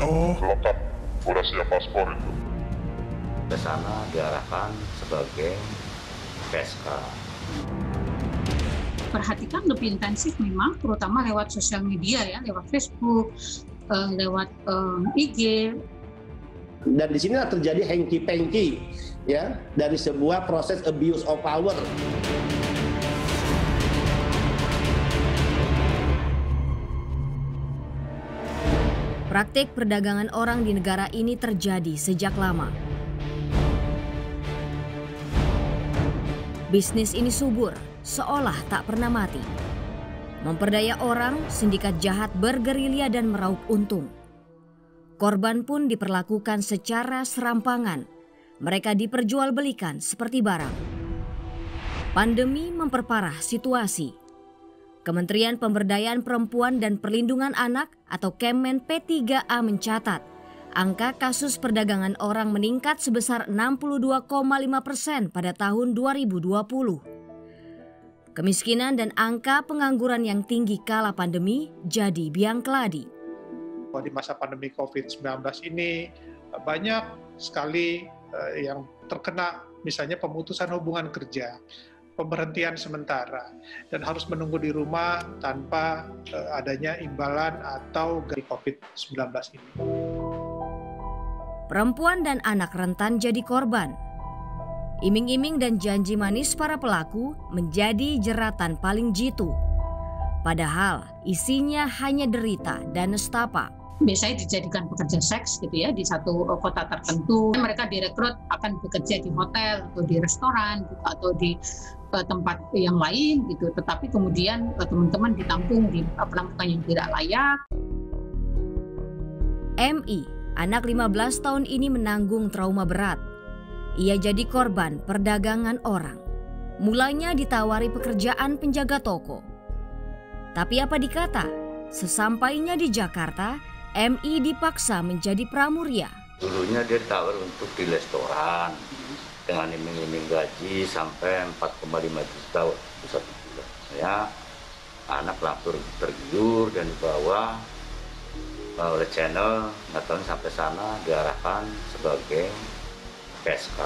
Oh, lengkap udah siap paspor itu ke sana diarahkan sebagai PSK. perhatikan lebih intensif memang terutama lewat sosial media ya lewat Facebook eh, lewat eh, IG dan di sini terjadi hengki-pengki ya dari sebuah proses abuse of power. Praktik perdagangan orang di negara ini terjadi sejak lama. Bisnis ini subur, seolah tak pernah mati. Memperdaya orang, sindikat jahat bergerilya dan meraup untung. Korban pun diperlakukan secara serampangan. Mereka diperjualbelikan seperti barang. Pandemi memperparah situasi. Kementerian Pemberdayaan Perempuan dan Perlindungan Anak atau Kemen P3A mencatat angka kasus perdagangan orang meningkat sebesar 62,5 persen pada tahun 2020. Kemiskinan dan angka pengangguran yang tinggi kala pandemi jadi biang keladi. di masa pandemi COVID-19 ini banyak sekali eh, yang terkena misalnya pemutusan hubungan kerja, pemberhentian sementara, dan harus menunggu di rumah tanpa eh, adanya imbalan atau dari COVID-19 ini. Perempuan dan anak rentan jadi korban. Iming-iming dan janji manis para pelaku menjadi jeratan paling jitu. Padahal isinya hanya derita dan nestapa. biasanya dijadikan pekerja seks gitu ya di satu eh, kota tertentu mereka direkrut akan bekerja di hotel atau di restoran gitu, atau di eh, tempat yang lain gitu tetapi kemudian eh, teman-teman ditampung di eh, perlakuan yang tidak layak MI, anak 15 tahun ini menanggung trauma berat. Ia jadi korban perdagangan orang. Mulanya ditawari pekerjaan penjaga toko. Tapi apa dikata? Sesampainya di Jakarta, MI dipaksa menjadi pramuria. Dulunya dia ditawar untuk di restoran dengan iming-iming gaji sampai 4,5 juta untuk satu bulan. Saya anak langsung tergiur dan dibawa uh, oleh channel, nggak tahu sampai sana diarahkan sebagai PSK.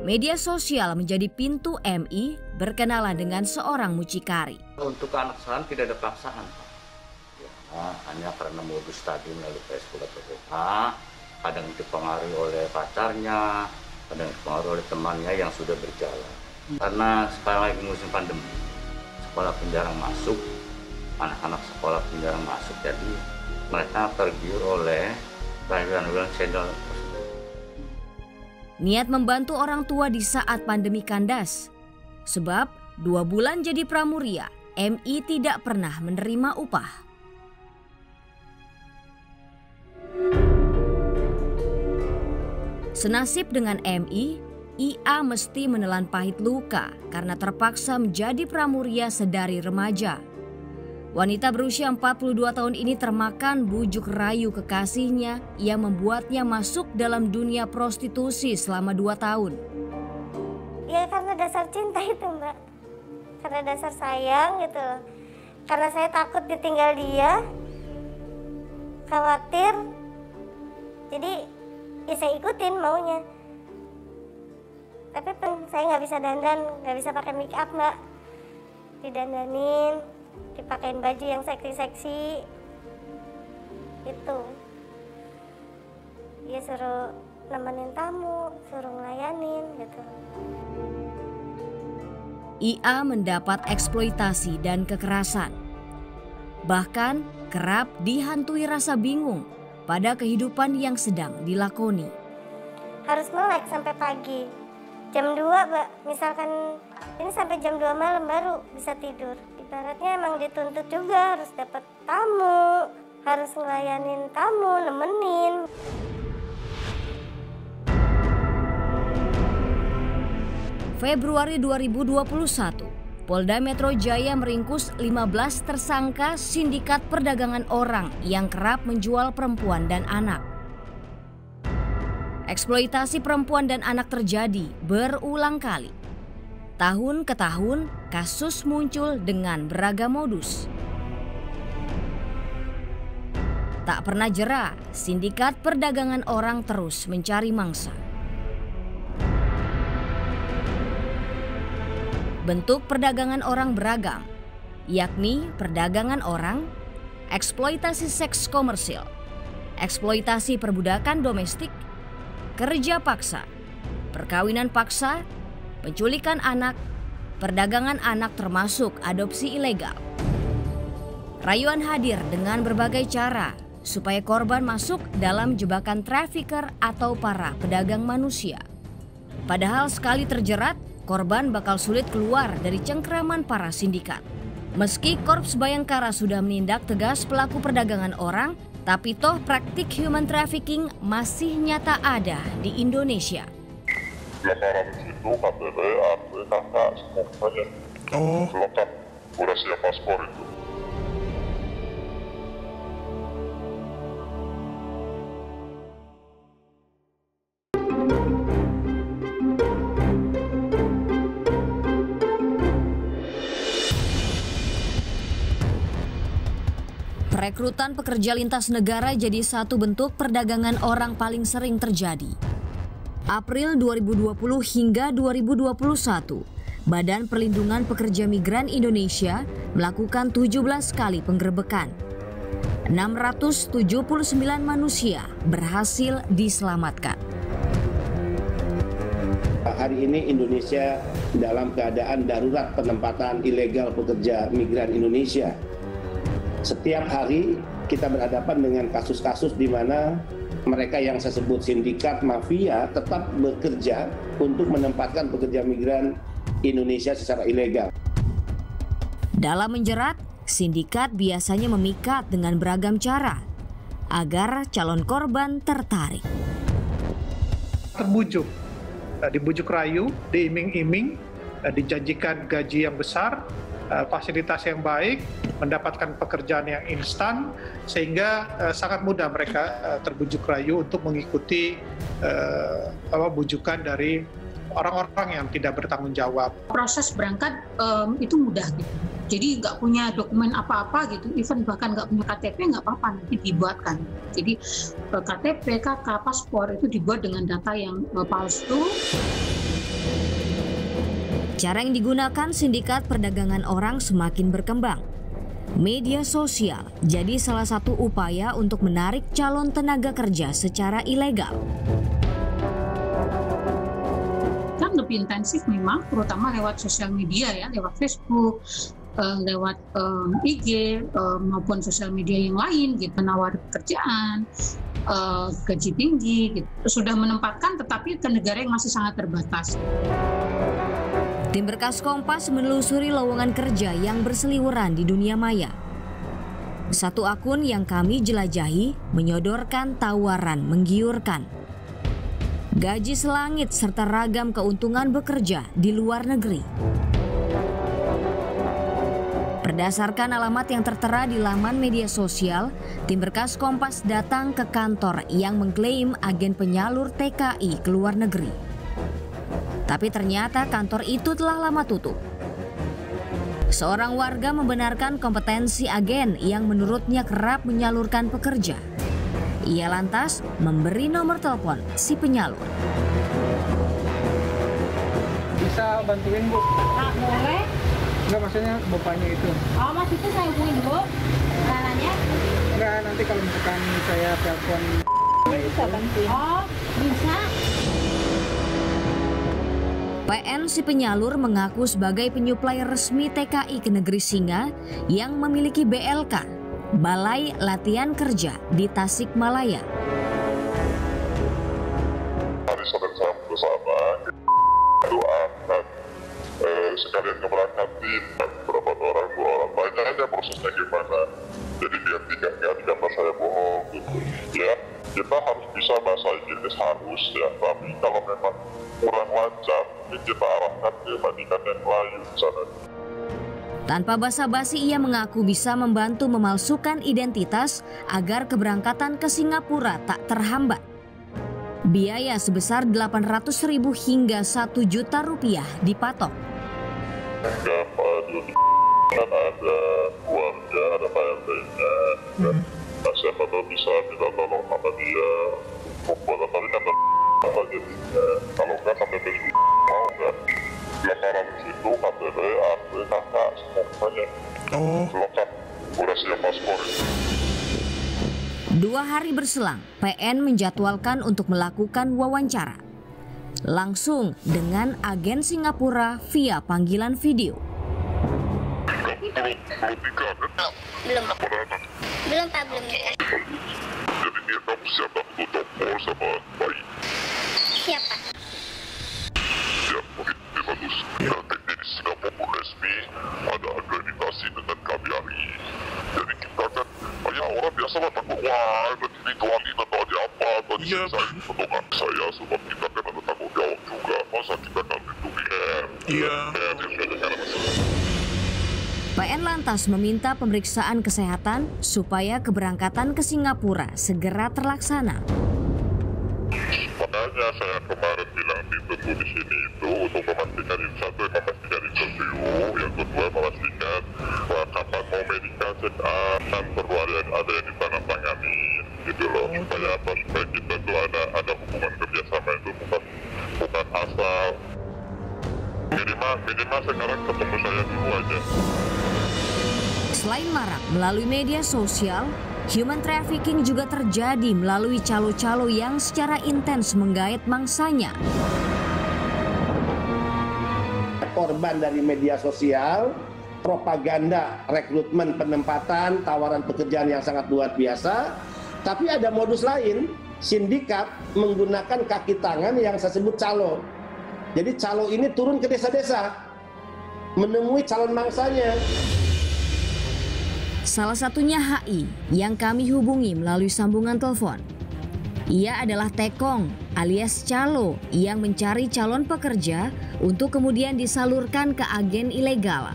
Media sosial menjadi pintu MI berkenalan dengan seorang mucikari. Untuk anak sekarang tidak ada paksaan. Pak. Ya, hanya karena modus tadi melalui Facebook atau WA, kadang dipengaruhi oleh pacarnya, kadang dipengaruhi oleh temannya yang sudah berjalan. Karena sekarang lagi musim pandemi, sekolah pun jarang masuk, anak-anak sekolah pun jarang masuk, jadi mereka tergiur oleh kehadiran channel tersebut. Niat membantu orang tua di saat pandemi kandas. Sebab dua bulan jadi pramuria, MI tidak pernah menerima upah. Senasib dengan MI, IA mesti menelan pahit luka karena terpaksa menjadi pramuria sedari remaja. Wanita berusia 42 tahun ini termakan bujuk rayu kekasihnya yang membuatnya masuk dalam dunia prostitusi selama dua tahun. ya karena dasar cinta itu mbak karena dasar sayang gitu karena saya takut ditinggal dia khawatir jadi ya saya ikutin maunya. Tapi pen, saya nggak bisa dandan nggak bisa pakai make up mbak. Didandanin dipakein baju yang seksi-seksi. Itu dia suruh nemenin tamu suruh ngelayanin gitu. IA mendapat eksploitasi dan kekerasan. Bahkan kerap dihantui rasa bingung pada kehidupan yang sedang dilakoni. harus melek sampai pagi. Jam 2 mbak. Misalkan ini sampai jam 2 malam baru bisa tidur. Ibaratnya emang dituntut juga harus dapat tamu harus ngelayanin tamu nemenin. Februari 2021, Polda Metro Jaya meringkus 15 tersangka sindikat perdagangan orang yang kerap menjual perempuan dan anak. Eksploitasi perempuan dan anak terjadi berulang kali. Tahun ke tahun, kasus muncul dengan beragam modus. Tak pernah jera, sindikat perdagangan orang terus mencari mangsa. Bentuk perdagangan orang beragam, yakni perdagangan orang, eksploitasi seks komersil, eksploitasi perbudakan domestik, kerja paksa, perkawinan paksa, penculikan anak, perdagangan anak termasuk adopsi ilegal. Rayuan hadir dengan berbagai cara supaya korban masuk dalam jebakan trafficker atau para pedagang manusia. Padahal sekali terjerat, korban bakal sulit keluar dari cengkraman para sindikat. Meski Korps Bayangkara sudah menindak tegas pelaku perdagangan orang, tapi toh praktik human trafficking masih nyata ada di Indonesia. Itu KTP, kakak, semuanya Oh, lengkap. Udah siap paspor itu. Perekrutan pekerja lintas negara jadi satu bentuk perdagangan orang paling sering terjadi. April 2020 hingga 2021, Badan Perlindungan Pekerja Migran Indonesia melakukan 17 kali penggerbekan. 679 manusia berhasil diselamatkan. Hari ini Indonesia dalam keadaan darurat penempatan ilegal pekerja migran Indonesia. Setiap hari kita berhadapan dengan kasus-kasus di mana mereka yang saya sebut sindikat mafia tetap bekerja untuk menempatkan pekerja migran Indonesia secara ilegal. Dalam menjerat, sindikat biasanya memikat dengan beragam cara agar calon korban tertarik. terbujuk, eh, dibujuk rayu, diiming-iming, eh, dijanjikan gaji yang besar, fasilitas yang baik, mendapatkan pekerjaan yang instan, sehingga eh, sangat mudah mereka eh, terbujuk rayu untuk mengikuti eh, apa, bujukan dari orang-orang yang tidak bertanggung jawab. proses berangkat em, itu mudah gitu. Jadi nggak punya dokumen apa-apa gitu, even bahkan nggak punya KTP nggak apa-apa nanti dibuatkan. Jadi eh, KTP, KK, paspor itu dibuat dengan data yang eh, palsu. Cara yang digunakan sindikat perdagangan orang semakin berkembang. Media sosial jadi salah satu upaya untuk menarik calon tenaga kerja secara ilegal. Kan lebih intensif memang, terutama lewat sosial media ya, lewat Facebook, eh, lewat em, IG eh, maupun sosial media yang lain gitu, menawar pekerjaan, eh, gaji tinggi gitu. Sudah menempatkan tetapi ke negara yang masih sangat terbatas. Tim Berkas Kompas menelusuri lowongan kerja yang berseliweran di dunia maya. Satu akun yang kami jelajahi menyodorkan tawaran menggiurkan. Gaji selangit serta ragam keuntungan bekerja di luar negeri. Berdasarkan alamat yang tertera di laman media sosial, tim berkas Kompas datang ke kantor yang mengklaim agen penyalur TKI ke luar negeri. Tapi ternyata kantor itu telah lama tutup. Seorang warga membenarkan kompetensi agen yang menurutnya kerap menyalurkan pekerja. Ia lantas memberi nomor telepon si penyalur. bisa bantuin bu Nah, boleh. enggak maksudnya bapaknya itu Oh, mas itu saya hubungin dulu. Caranya enggak nanti kalau misalkan saya telepon bisa bantuin. Oh, bisa. PN si penyalur mengaku sebagai penyuplai resmi TKI ke negeri Singa yang memiliki BLK, Balai Latihan Kerja di Tasikmalaya. Hari Senin saya ke sana, doakan eh, sekalian keberangkatin berapa orang dua orang banyak aja prosesnya gimana. Jadi biar tidak nggak dikata saya bohong gitu. Ya kita harus bisa bahasa Inggris harus ya. Tapi kalau memang kurang lancar, mungkin kita arahkan ke majikan yang di sana. Tanpa basa-basi ia mengaku bisa membantu memalsukan identitas agar keberangkatan ke Singapura tak terhambat. Biaya sebesar 800 ribu hingga 1 juta rupiah dipatok. Hingga kan ada keluarga, ada PRT-nya, dan nah, siapa tahu bisa minta tolong sama dia membuat tapi Kakak, semuanya Oh, lengkap udah siap paspor Dua hari berselang, PN menjadwalkan untuk melakukan wawancara. Langsung dengan agen Singapura via panggilan video. kamu belum belum nikah kan? belum Peranan. belum pak belum jadi dia kamu siap untuk tombol sama bayi mungkin dia bagus nanti di Resmi ada akreditasi dengan KBRI jadi kita kan oh ya orang biasa lah takut wah nanti ini kelani atau ada apa atau di Iya. saya potongan saya sebab kita kan ada tanggung jawab juga masa kita kan lindungi R Iya. R yang sudah dengan PN lantas meminta pemeriksaan kesehatan supaya keberangkatan ke Singapura segera terlaksana. Makanya saya kemarin bilang ditunggu di sini itu untuk memastikan yang satu yang memastikan interview, yang kedua memastikan bahwa kapan mau up dan perlu ada yang ada yang ditandatangani gitu loh. Supaya apa? Supaya kita tuh ada ada hubungan kerjasama itu bukan bukan asal. Minimal minimal sekarang ketemu saya dulu aja. Selain marak melalui media sosial, human trafficking juga terjadi melalui calo-calo yang secara intens menggait mangsanya. korban dari media sosial, propaganda, rekrutmen, penempatan, tawaran pekerjaan yang sangat luar biasa. Tapi ada modus lain, sindikat menggunakan kaki tangan yang saya sebut calo. Jadi calo ini turun ke desa-desa, menemui calon mangsanya. Salah satunya HI yang kami hubungi melalui sambungan telepon. Ia adalah Tekong alias calo yang mencari calon pekerja untuk kemudian disalurkan ke agen ilegal.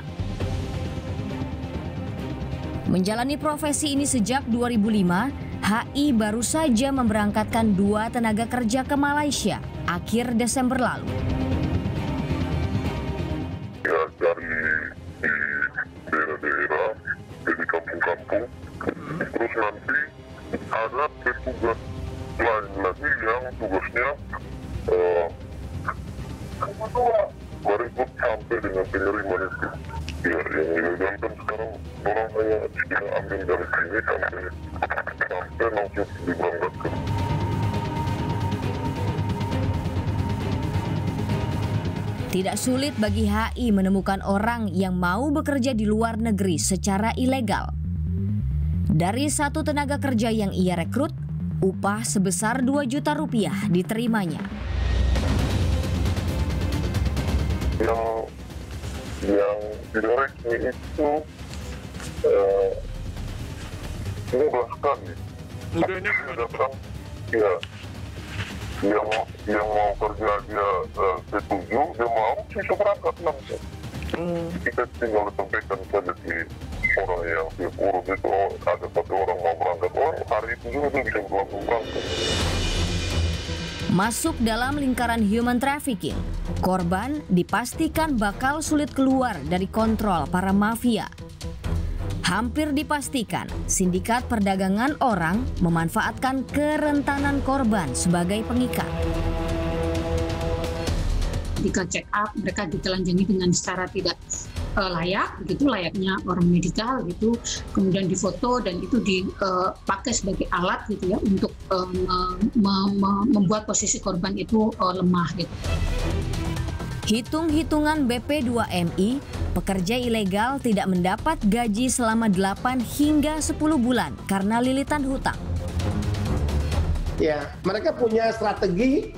Menjalani profesi ini sejak 2005, HI baru saja memberangkatkan dua tenaga kerja ke Malaysia akhir Desember lalu. ya dari di daerah-daerah dari kampung-kampung terus nanti ada petugas lain lagi yang tugasnya eh, merekrut sampai dengan pengiriman itu ya yang ilegal kan sekarang orang hanya kita ambil dari sini sampai sampai langsung diberangkatkan Tidak sulit bagi HI menemukan orang yang mau bekerja di luar negeri secara ilegal. Dari satu tenaga kerja yang ia rekrut, upah sebesar 2 juta rupiah diterimanya. yang yang resmi itu eh, memuaskan mudahnya datang ya yang yang mau kerja dia eh, setuju dia mau bisa berangkat langsung Hmm. kita tinggal sampaikan saja di orang yang dia urus itu oh, ada satu orang mau berangkat orang hari itu juga dia bisa berangkat Masuk dalam lingkaran human trafficking, korban dipastikan bakal sulit keluar dari kontrol para mafia. Hampir dipastikan sindikat perdagangan orang memanfaatkan kerentanan korban sebagai pengikat. ketika check up mereka ditelanjangi dengan secara tidak eh, layak begitu layaknya orang medikal gitu kemudian difoto dan itu dipakai sebagai alat gitu ya untuk eh, me- me- me- membuat posisi korban itu eh, lemah gitu. Hitung-hitungan BP2MI, pekerja ilegal tidak mendapat gaji selama 8 hingga 10 bulan karena lilitan hutang. Ya, mereka punya strategi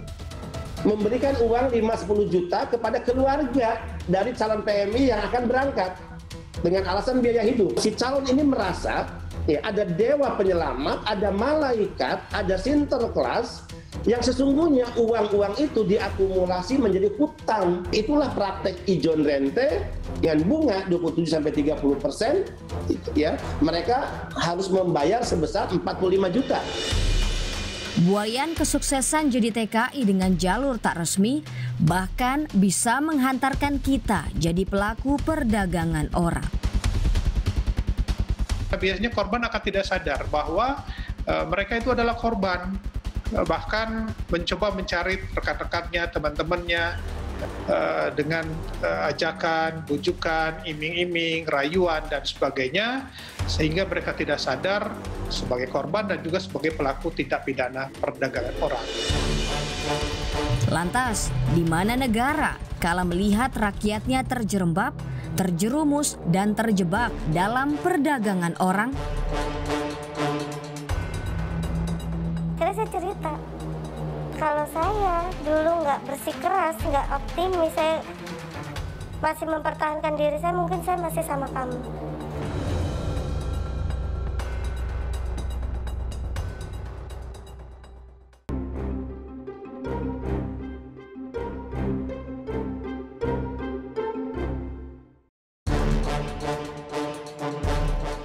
memberikan uang 5-10 juta kepada keluarga dari calon PMI yang akan berangkat dengan alasan biaya hidup. Si calon ini merasa ya ada dewa penyelamat, ada malaikat, ada sinterklas yang sesungguhnya uang-uang itu diakumulasi menjadi hutang. Itulah praktek ijon rente dengan bunga 27 sampai 30 persen, ya mereka harus membayar sebesar 45 juta. Buayan kesuksesan jadi TKI dengan jalur tak resmi bahkan bisa menghantarkan kita jadi pelaku perdagangan orang. Biasanya korban akan tidak sadar bahwa uh, mereka itu adalah korban, uh, bahkan mencoba mencari rekan-rekannya, teman-temannya, Uh, dengan uh, ajakan, bujukan, iming-iming, rayuan dan sebagainya sehingga mereka tidak sadar sebagai korban dan juga sebagai pelaku tindak pidana perdagangan orang. Lantas, di mana negara kala melihat rakyatnya terjerembab, terjerumus dan terjebak dalam perdagangan orang? Kalau saya dulu nggak bersikeras, nggak optimis, saya masih mempertahankan diri saya, mungkin saya masih sama kamu.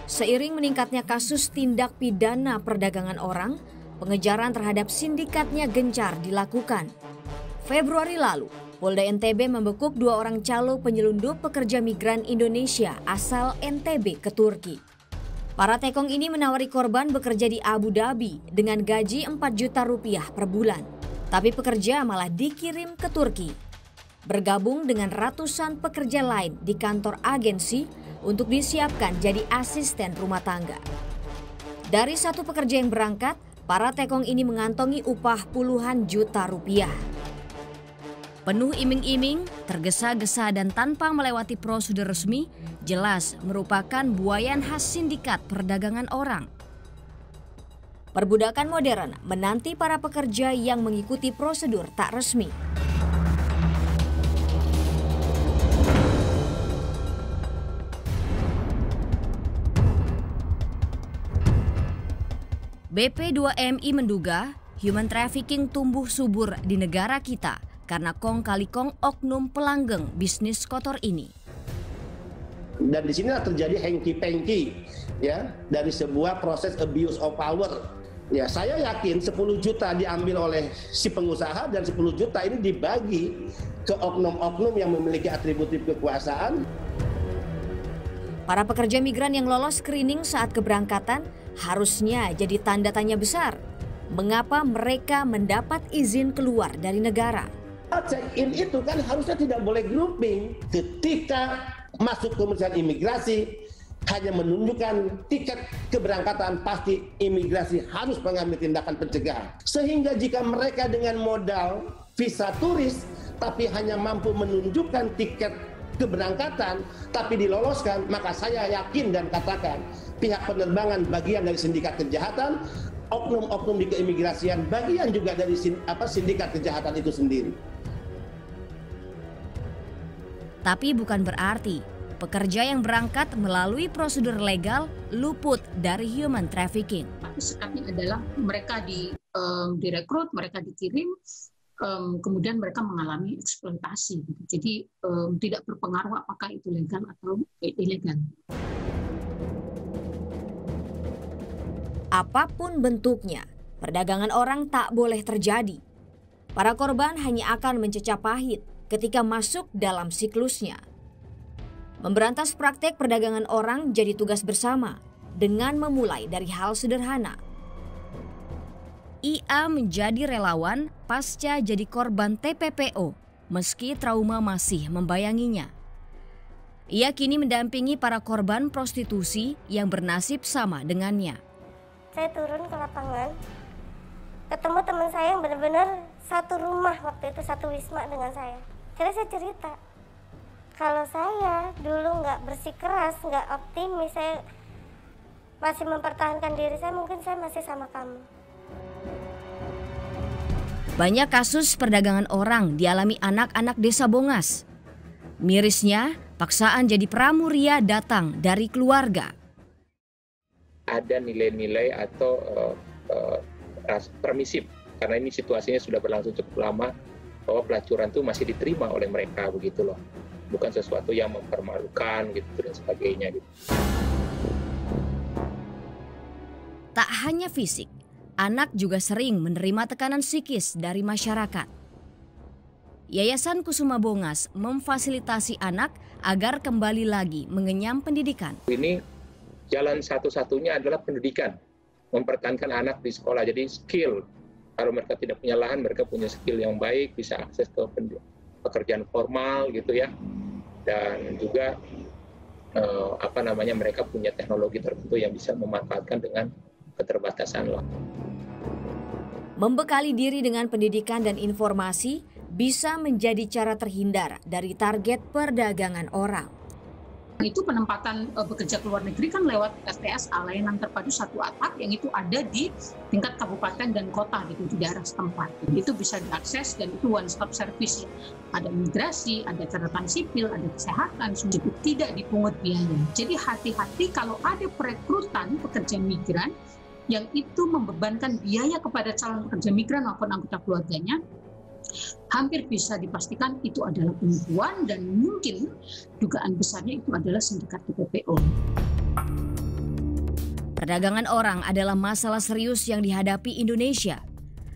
Seiring meningkatnya kasus tindak pidana perdagangan orang, Pengejaran terhadap sindikatnya gencar dilakukan. Februari lalu, Polda NTB membekuk dua orang calo penyelundup pekerja migran Indonesia asal NTB ke Turki. Para tekong ini menawari korban bekerja di Abu Dhabi dengan gaji 4 juta rupiah per bulan. Tapi pekerja malah dikirim ke Turki. Bergabung dengan ratusan pekerja lain di kantor agensi untuk disiapkan jadi asisten rumah tangga. Dari satu pekerja yang berangkat, para tekong ini mengantongi upah puluhan juta rupiah. Penuh iming-iming, tergesa-gesa dan tanpa melewati prosedur resmi, jelas merupakan buayan khas sindikat perdagangan orang. Perbudakan modern menanti para pekerja yang mengikuti prosedur tak resmi. BP2MI menduga human trafficking tumbuh subur di negara kita karena kong kali kong oknum pelanggeng bisnis kotor ini. Dan di sini terjadi hengki-pengki ya dari sebuah proses abuse of power. Ya, saya yakin 10 juta diambil oleh si pengusaha dan 10 juta ini dibagi ke oknum-oknum yang memiliki atributif kekuasaan. Para pekerja migran yang lolos screening saat keberangkatan harusnya jadi tanda tanya besar. Mengapa mereka mendapat izin keluar dari negara? Check-in itu kan harusnya tidak boleh grouping. Ketika masuk pemeriksaan imigrasi, hanya menunjukkan tiket keberangkatan pasti imigrasi harus mengambil tindakan pencegahan. Sehingga jika mereka dengan modal visa turis tapi hanya mampu menunjukkan tiket keberangkatan tapi diloloskan, maka saya yakin dan katakan pihak penerbangan bagian dari sindikat kejahatan, oknum-oknum di keimigrasian bagian juga dari apa sindikat kejahatan itu sendiri. Tapi bukan berarti pekerja yang berangkat melalui prosedur legal luput dari human trafficking. Sekatnya adalah mereka di um, direkrut, mereka dikirim, um, kemudian mereka mengalami eksploitasi. Jadi um, tidak berpengaruh apakah itu legal atau ilegal. Apa pun bentuknya, perdagangan orang tak boleh terjadi. Para korban hanya akan mencecah pahit ketika masuk dalam siklusnya. Memberantas praktek perdagangan orang jadi tugas bersama dengan memulai dari hal sederhana. IA menjadi relawan pasca jadi korban TPPO meski trauma masih membayanginya. Ia kini mendampingi para korban prostitusi yang bernasib sama dengannya. Saya turun ke lapangan ketemu teman saya yang benar-benar satu rumah waktu itu satu wisma dengan saya. Kira saya cerita kalau saya dulu nggak bersikeras nggak optimis saya masih mempertahankan diri saya mungkin saya masih sama kamu banyak kasus perdagangan orang dialami anak-anak desa Bongas. Mirisnya, paksaan jadi pramuria datang dari keluarga ada nilai-nilai atau uh, uh, permisif karena ini situasinya sudah berlangsung cukup lama bahwa pelacuran itu masih diterima oleh mereka begitu loh bukan sesuatu yang mempermalukan gitu dan sebagainya gitu. Tak hanya fisik, anak juga sering menerima tekanan psikis dari masyarakat. Yayasan Kusuma Bongas memfasilitasi anak agar kembali lagi mengenyam pendidikan. Ini jalan satu-satunya adalah pendidikan, mempertahankan anak di sekolah. Jadi skill, kalau mereka tidak punya lahan, mereka punya skill yang baik, bisa akses ke pekerjaan formal gitu ya, dan juga eh, apa namanya mereka punya teknologi tertentu yang bisa memanfaatkan dengan keterbatasan lah. Membekali diri dengan pendidikan dan informasi bisa menjadi cara terhindar dari target perdagangan orang. Itu penempatan uh, bekerja ke luar negeri kan lewat FPSA layanan terpadu satu atap yang itu ada di tingkat kabupaten dan kota gitu di daerah setempat. Itu bisa diakses dan itu one stop service. Ada imigrasi ada catatan sipil ada kesehatan itu tidak dipungut biaya. Jadi hati-hati kalau ada perekrutan pekerja migran yang itu membebankan biaya kepada calon pekerja migran maupun anggota keluarganya hampir bisa dipastikan itu adalah penipuan dan mungkin dugaan besarnya itu adalah sindikat TPPO. Perdagangan orang adalah masalah serius yang dihadapi Indonesia.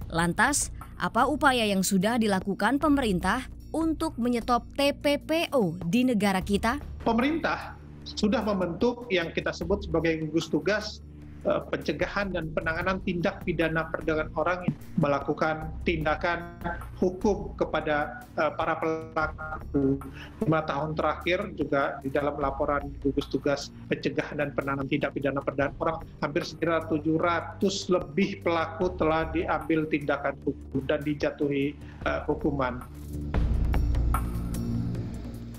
Lantas, apa upaya yang sudah dilakukan pemerintah untuk menyetop TPPO di negara kita? Pemerintah sudah membentuk yang kita sebut sebagai gugus tugas pencegahan dan penanganan tindak pidana perdagangan orang melakukan tindakan hukum kepada uh, para pelaku lima tahun terakhir juga di dalam laporan gugus tugas pencegahan dan penanganan tindak pidana perdagangan orang hampir sekitar 700 lebih pelaku telah diambil tindakan hukum dan dijatuhi uh, hukuman.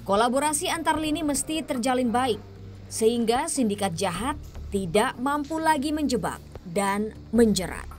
Kolaborasi antar lini mesti terjalin baik sehingga sindikat jahat tidak mampu lagi menjebak dan menjerat.